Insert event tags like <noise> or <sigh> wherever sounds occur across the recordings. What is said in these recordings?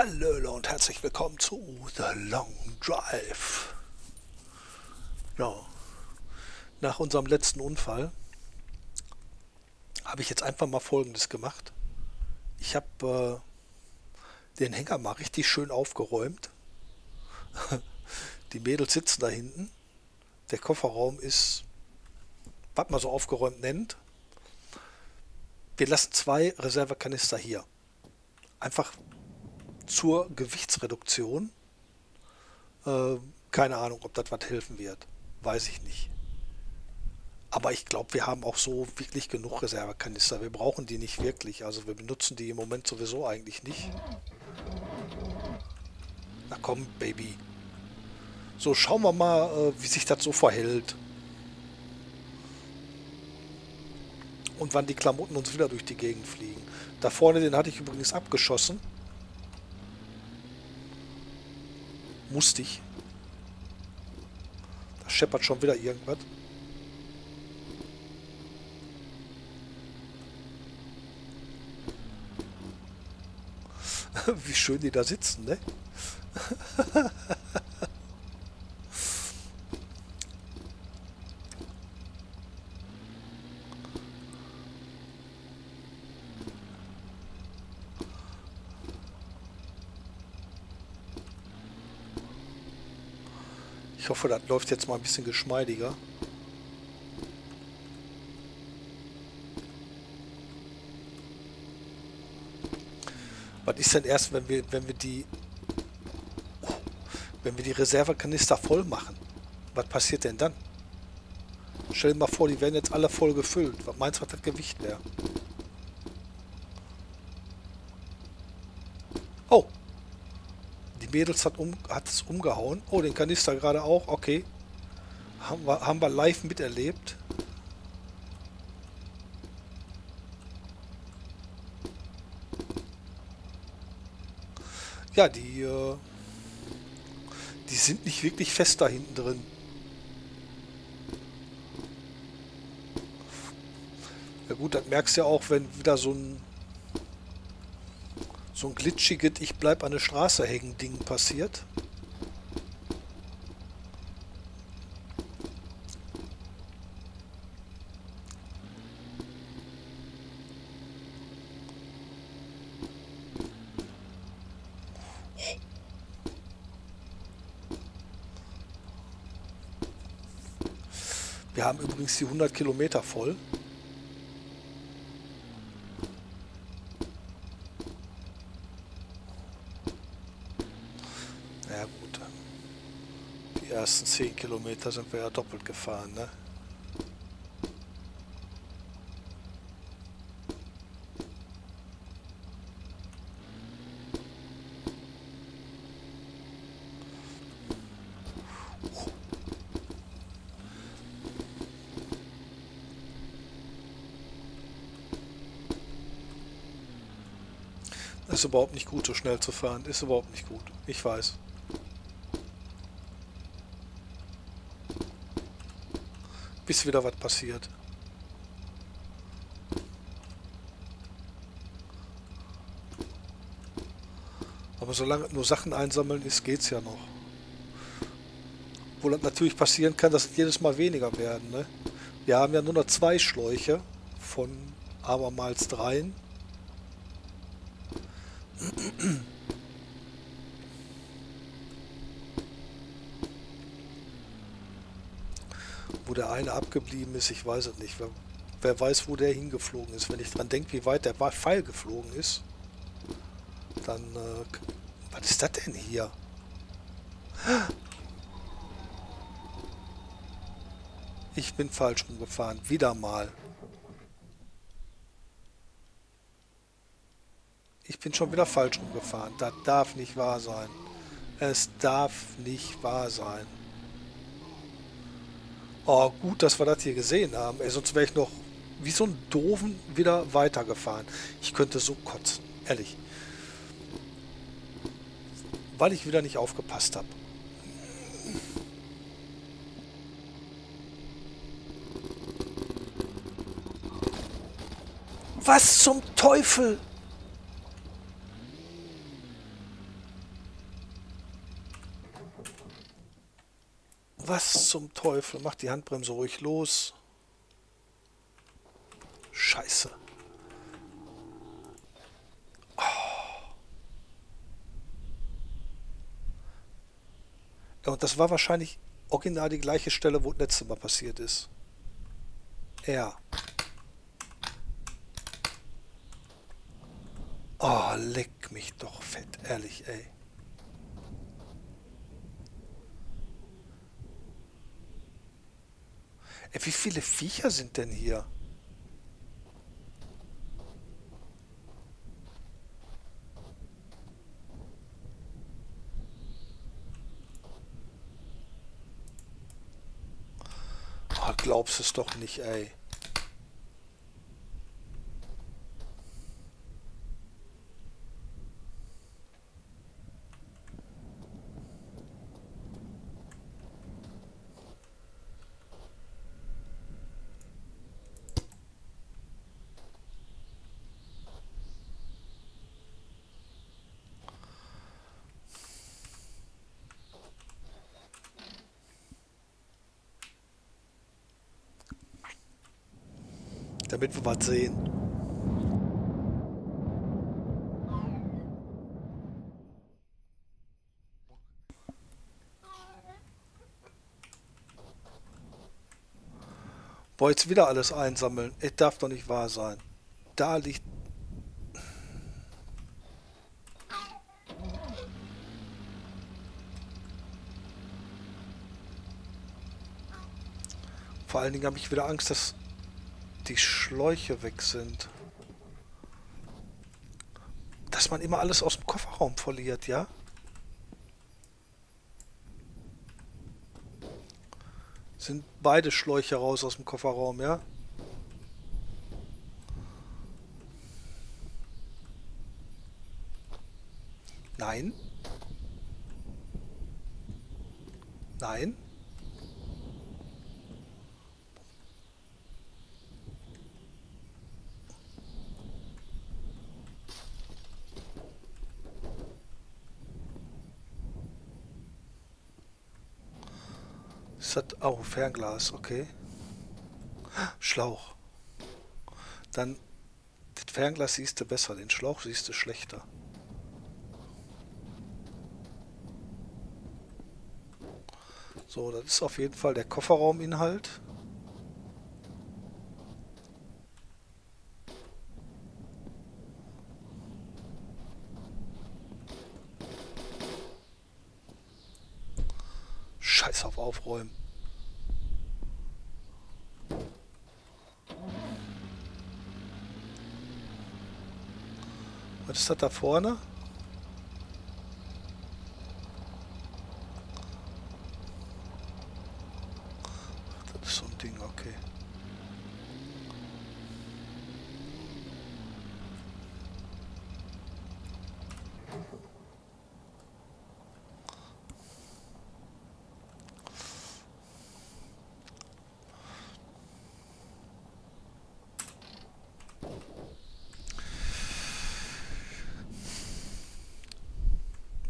Hallo und herzlich willkommen zu The Long Drive. Ja, nach unserem letzten Unfall habe ich jetzt einfach mal Folgendes gemacht. Ich habe äh, den Hänger mal richtig schön aufgeräumt. <laughs> Die Mädels sitzen da hinten. Der Kofferraum ist, was man so aufgeräumt nennt. Wir lassen zwei Reservekanister hier. Einfach zur Gewichtsreduktion. Äh, keine Ahnung, ob das was helfen wird. Weiß ich nicht. Aber ich glaube, wir haben auch so wirklich genug Reservekanister. Wir brauchen die nicht wirklich. Also wir benutzen die im Moment sowieso eigentlich nicht. Na komm, Baby. So, schauen wir mal, äh, wie sich das so verhält. Und wann die Klamotten uns wieder durch die Gegend fliegen. Da vorne, den hatte ich übrigens abgeschossen. Musste ich. Da scheppert schon wieder irgendwas. <laughs> Wie schön die da sitzen, ne? <laughs> Ich hoffe, das läuft jetzt mal ein bisschen geschmeidiger. Was ist denn erst, wenn wir, wenn wir die, wenn wir die Reservekanister voll machen? Was passiert denn dann? Stell dir mal vor, die werden jetzt alle voll gefüllt. Was meinst du, was das Gewicht wäre? Oh, die Mädels hat, um, hat es umgehauen. Oh, den Kanister gerade auch. Okay. Haben wir, haben wir live miterlebt. Ja, die, äh, die sind nicht wirklich fest da hinten drin. Ja gut, das merkst du ja auch, wenn wieder so ein so ein glitschiges Ich bleib an der Straße hängen Ding passiert. Wir haben übrigens die 100 Kilometer voll. Ersten 10 Kilometer sind wir ja doppelt gefahren, ne? Ist überhaupt nicht gut, so schnell zu fahren. Ist überhaupt nicht gut. Ich weiß. Bis wieder was passiert. Aber solange nur Sachen einsammeln ist, geht es ja noch. Wo das natürlich passieren kann, dass es jedes Mal weniger werden. Ne? Wir haben ja nur noch zwei Schläuche von abermals dreien. Der eine abgeblieben ist, ich weiß es nicht. Wer, wer weiß, wo der hingeflogen ist. Wenn ich dran denke, wie weit der Pfeil geflogen ist, dann... Äh, was ist das denn hier? Ich bin falsch rumgefahren. Wieder mal. Ich bin schon wieder falsch rumgefahren. Das darf nicht wahr sein. Es darf nicht wahr sein. Oh, gut, dass wir das hier gesehen haben. Ey, sonst wäre ich noch wie so ein Doofen wieder weitergefahren. Ich könnte so kotzen. Ehrlich. Weil ich wieder nicht aufgepasst habe. Was zum Teufel? Was zum Teufel? Mach die Handbremse ruhig los. Scheiße. Oh. Ja, und das war wahrscheinlich original die gleiche Stelle, wo das letzte Mal passiert ist. Ja. Oh, leck mich doch fett, ehrlich, ey. Ey, wie viele Viecher sind denn hier? Oh, glaubst es doch nicht, ey. Damit wir was sehen. Boah, jetzt wieder alles einsammeln. Es darf doch nicht wahr sein. Da liegt... Vor allen Dingen habe ich wieder Angst, dass die Schläuche weg sind. Dass man immer alles aus dem Kofferraum verliert, ja? Sind beide Schläuche raus aus dem Kofferraum, ja? Nein. Nein. Es hat oh, Fernglas, okay. Schlauch. Dann das Fernglas siehst du besser, den Schlauch siehst du schlechter. So, das ist auf jeden Fall der Kofferrauminhalt. Scheiß auf Aufräumen. Was ist das da vorne? Das ist so ein Ding, okay.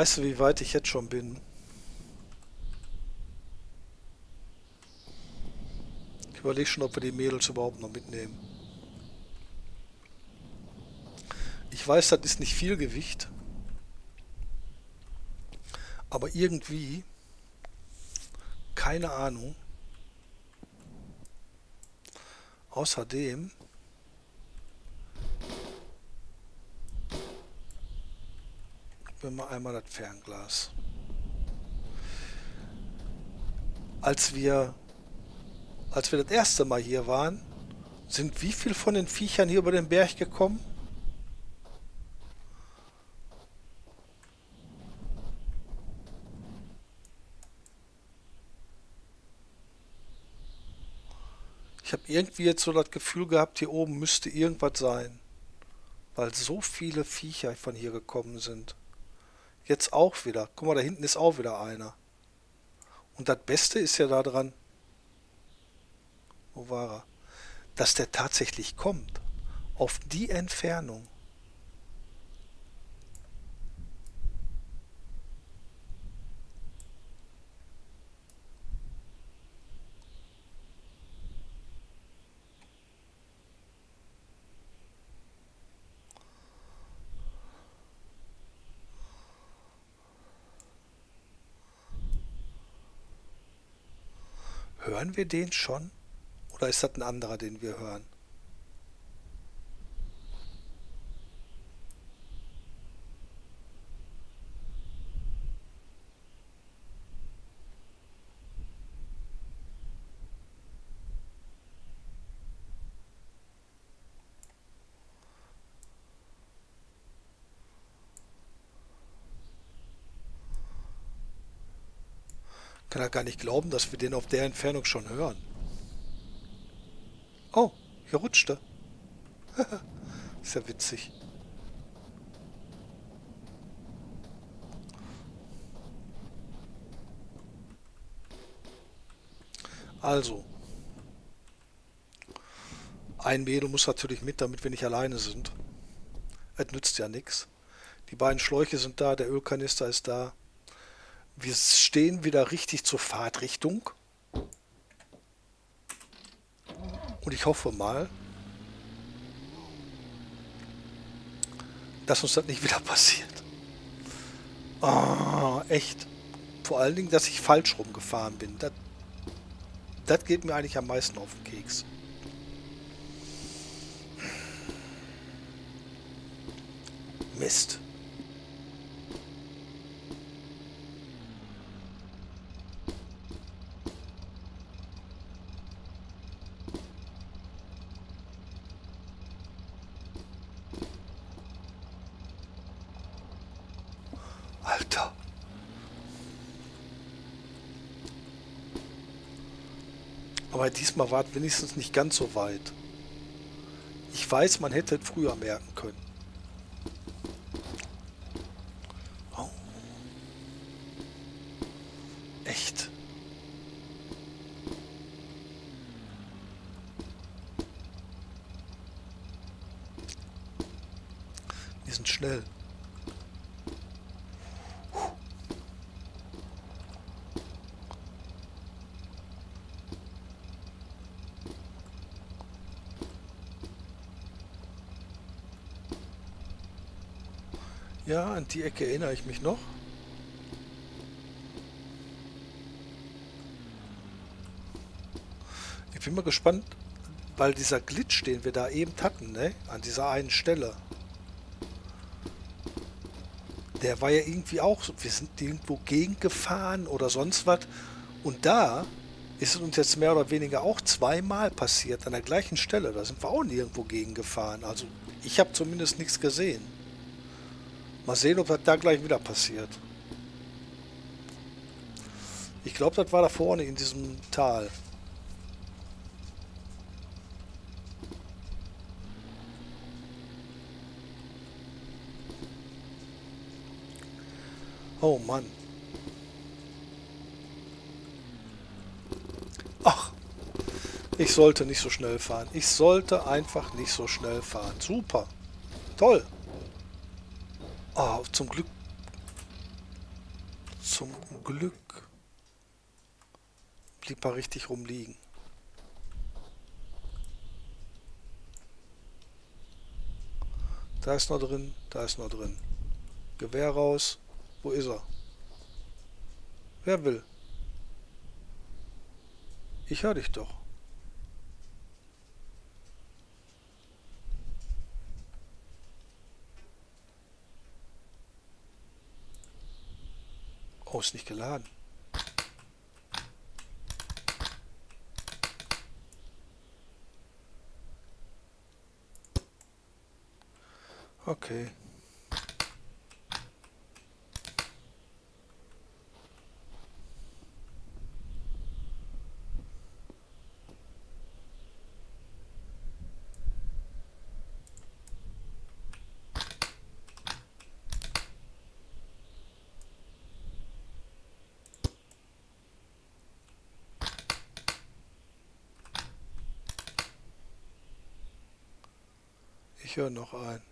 Weißt du, wie weit ich jetzt schon bin? Ich überlege schon, ob wir die Mädels überhaupt noch mitnehmen. Ich weiß, das ist nicht viel Gewicht. Aber irgendwie, keine Ahnung. Außerdem wir mal einmal das Fernglas. Als wir, als wir das erste Mal hier waren, sind wie viel von den Viechern hier über den Berg gekommen? Ich habe irgendwie jetzt so das Gefühl gehabt, hier oben müsste irgendwas sein. Weil so viele Viecher von hier gekommen sind. Jetzt auch wieder. Guck mal, da hinten ist auch wieder einer. Und das Beste ist ja daran, wo war er? Dass der tatsächlich kommt. Auf die Entfernung. Hören wir den schon? Oder ist das ein anderer, den wir hören? Kann er gar nicht glauben, dass wir den auf der Entfernung schon hören. Oh, hier rutschte. <laughs> Ist ja witzig. Also. Ein Mädel muss natürlich mit, damit wir nicht alleine sind. Es nützt ja nichts. Die beiden Schläuche sind da, der Ölkanister ist da. Wir stehen wieder richtig zur Fahrtrichtung. Und ich hoffe mal, dass uns das nicht wieder passiert. Oh, echt. Vor allen Dingen, dass ich falsch rumgefahren bin. Das, das geht mir eigentlich am meisten auf den Keks. Mist. Alter. Aber diesmal war es wenigstens nicht ganz so weit. Ich weiß, man hätte es früher merken können. Oh. Echt. Die sind schnell. Ja, an die Ecke erinnere ich mich noch. Ich bin mal gespannt, weil dieser Glitch, den wir da eben hatten, ne, an dieser einen Stelle, der war ja irgendwie auch, wir sind irgendwo gegengefahren oder sonst was. Und da ist es uns jetzt mehr oder weniger auch zweimal passiert, an der gleichen Stelle. Da sind wir auch nirgendwo gegengefahren. Also ich habe zumindest nichts gesehen. Mal sehen, ob das da gleich wieder passiert. Ich glaube, das war da vorne in diesem Tal. Oh Mann. Ach, ich sollte nicht so schnell fahren. Ich sollte einfach nicht so schnell fahren. Super. Toll. Oh, zum Glück. Zum Glück. Blieb er richtig rumliegen. Da ist noch drin, da ist noch drin. Gewehr raus. Wo ist er? Wer will? Ich höre dich doch. Oh, ist nicht geladen. Okay. Ich höre noch ein.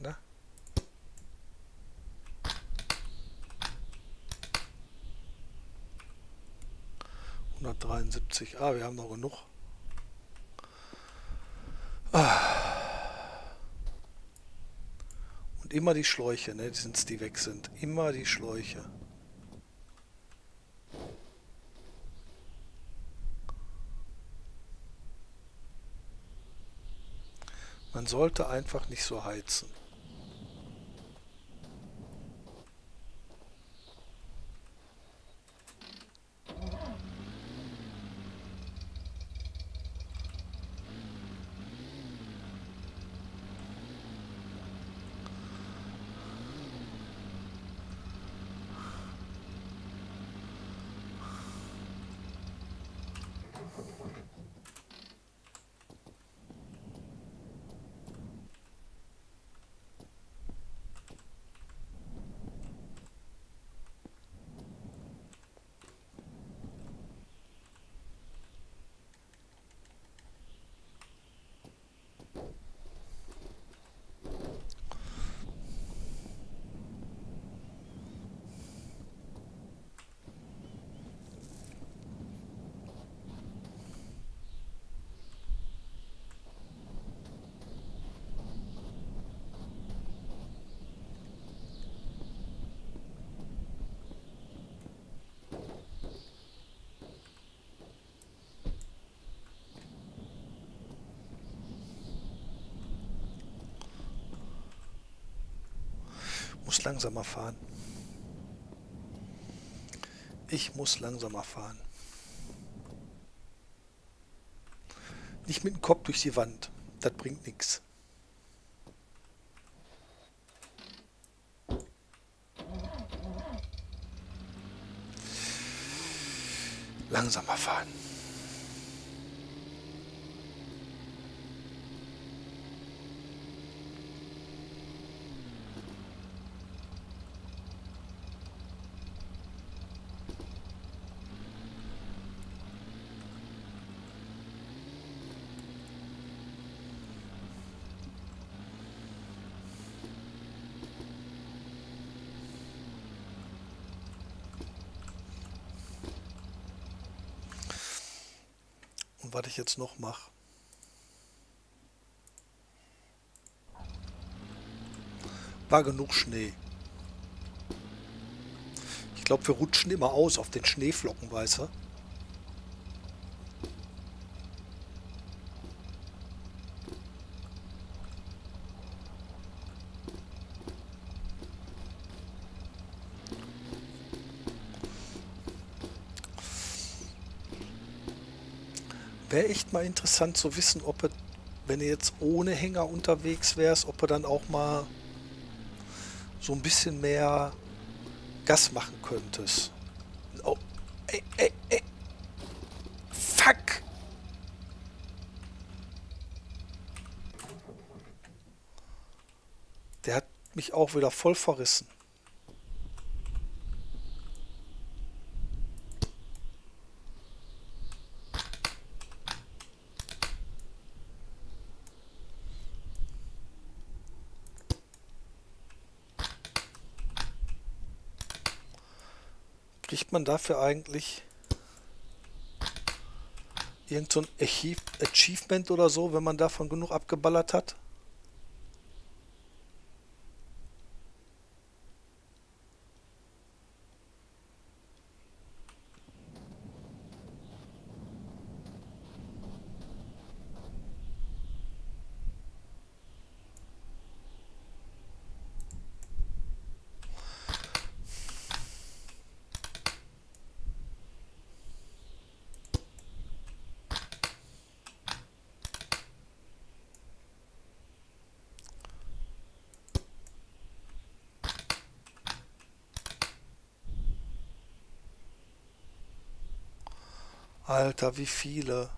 Na? Ah, wir haben noch genug. Ah. Und immer die Schläuche, ne, sind die weg sind. Immer die Schläuche. Man sollte einfach nicht so heizen. Muss langsamer fahren. Ich muss langsamer fahren. Nicht mit dem Kopf durch die Wand. Das bringt nichts. Langsamer fahren. Und was ich jetzt noch mache. War genug Schnee. Ich glaube, wir rutschen immer aus auf den Schneeflocken, weißt du? Wäre echt mal interessant zu wissen, ob er, wenn du jetzt ohne Hänger unterwegs wärst, ob er dann auch mal so ein bisschen mehr Gas machen könntest. Oh, ey, ey, ey. Fuck! Der hat mich auch wieder voll verrissen. Kriegt man dafür eigentlich irgend so ein Achievement oder so, wenn man davon genug abgeballert hat? Alter, wie viele.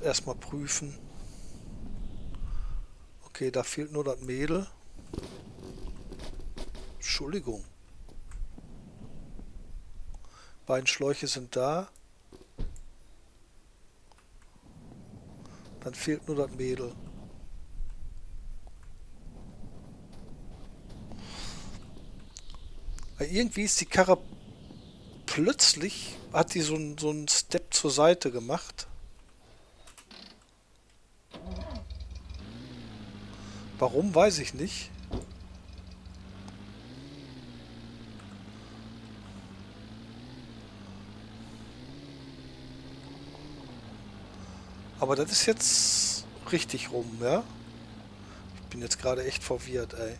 Erstmal prüfen. Okay, da fehlt nur das Mädel. Entschuldigung. Beiden Schläuche sind da. Dann fehlt nur das Mädel. Weil irgendwie ist die Karre plötzlich, hat die so, so einen Step zur Seite gemacht. Warum, weiß ich nicht. Aber das ist jetzt richtig rum, ja? Ich bin jetzt gerade echt verwirrt, ey.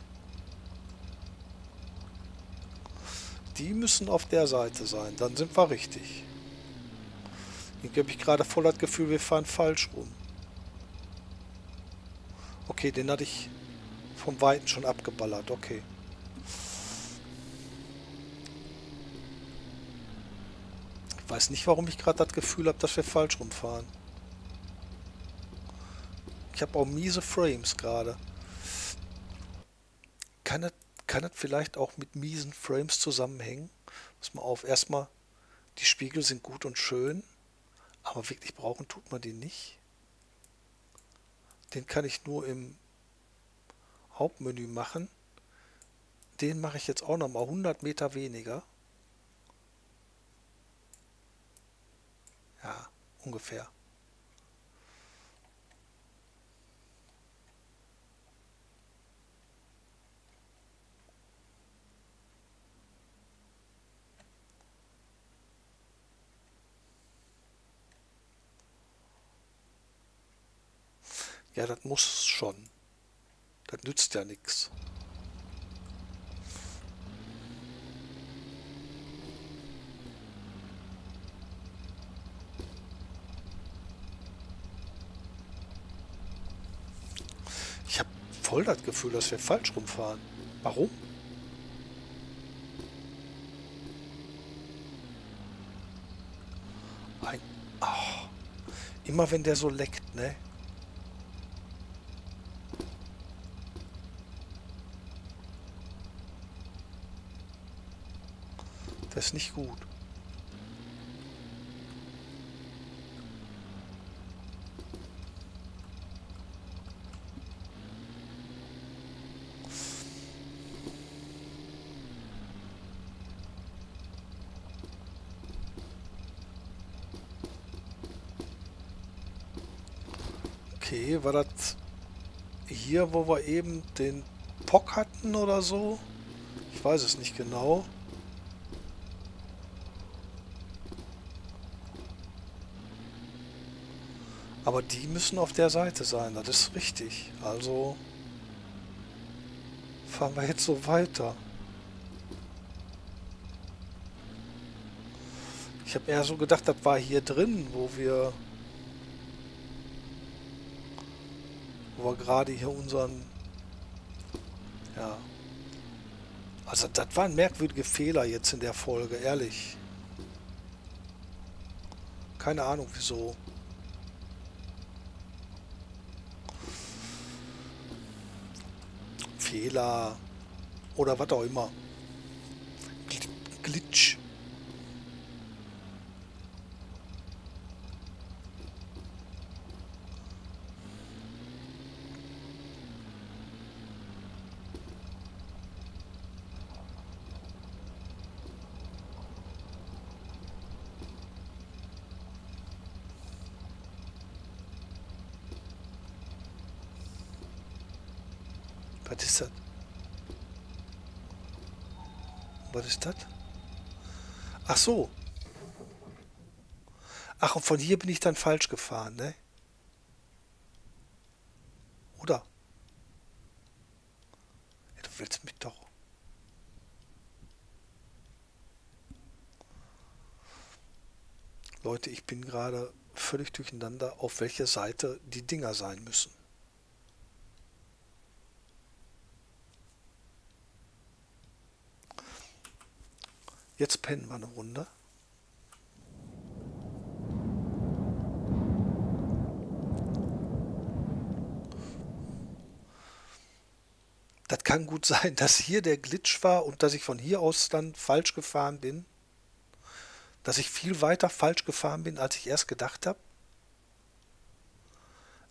Die müssen auf der Seite sein, dann sind wir richtig. Irgendwie habe ich gerade voll das Gefühl, wir fahren falsch rum. Okay, den hatte ich vom Weiten schon abgeballert, okay. Ich weiß nicht, warum ich gerade das Gefühl habe, dass wir falsch rumfahren. Ich habe auch miese Frames gerade. Kann das vielleicht auch mit miesen Frames zusammenhängen? Pass mal auf, erstmal, die Spiegel sind gut und schön, aber wirklich brauchen tut man die nicht. Den kann ich nur im Hauptmenü machen. Den mache ich jetzt auch noch mal 100 Meter weniger. Ja, ungefähr. Ja, das muss schon. Das nützt ja nichts. Ich habe voll das Gefühl, dass wir falsch rumfahren. Warum? Ein, oh, immer wenn der so leckt, ne? Das ist nicht gut. Okay, war das hier, wo wir eben den Pock hatten oder so? Ich weiß es nicht genau. Aber die müssen auf der Seite sein, das ist richtig. Also fahren wir jetzt so weiter. Ich habe eher so gedacht, das war hier drin, wo wir wo wir gerade hier unseren ja also das waren merkwürdige Fehler jetzt in der Folge, ehrlich. Keine Ahnung wieso. Fehler oder was auch immer. Glitch. Was ist das? Was ist das? Ach so. Ach, und von hier bin ich dann falsch gefahren, ne? Oder? Ja, du willst mich doch. Leute, ich bin gerade völlig durcheinander, auf welcher Seite die Dinger sein müssen. Jetzt pennen wir eine Runde. Das kann gut sein, dass hier der Glitch war und dass ich von hier aus dann falsch gefahren bin. Dass ich viel weiter falsch gefahren bin, als ich erst gedacht habe.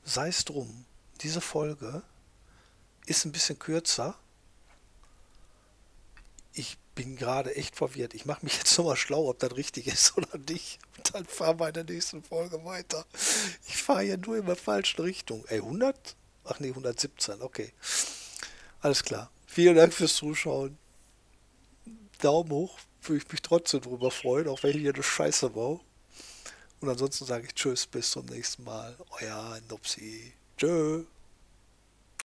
Sei es drum, diese Folge ist ein bisschen kürzer. Ich bin gerade echt verwirrt. Ich mache mich jetzt nochmal schlau, ob das richtig ist <laughs> oder nicht. Und dann fahren wir in der nächsten Folge weiter. Ich fahre ja nur in der falschen Richtung. Ey, 100? Ach nee, 117, okay. Alles klar. Vielen Dank fürs Zuschauen. Daumen hoch, würde ich mich trotzdem drüber freuen, auch wenn ich hier eine Scheiße baue. Und ansonsten sage ich Tschüss, bis zum nächsten Mal. Euer Nupsi. Tschö.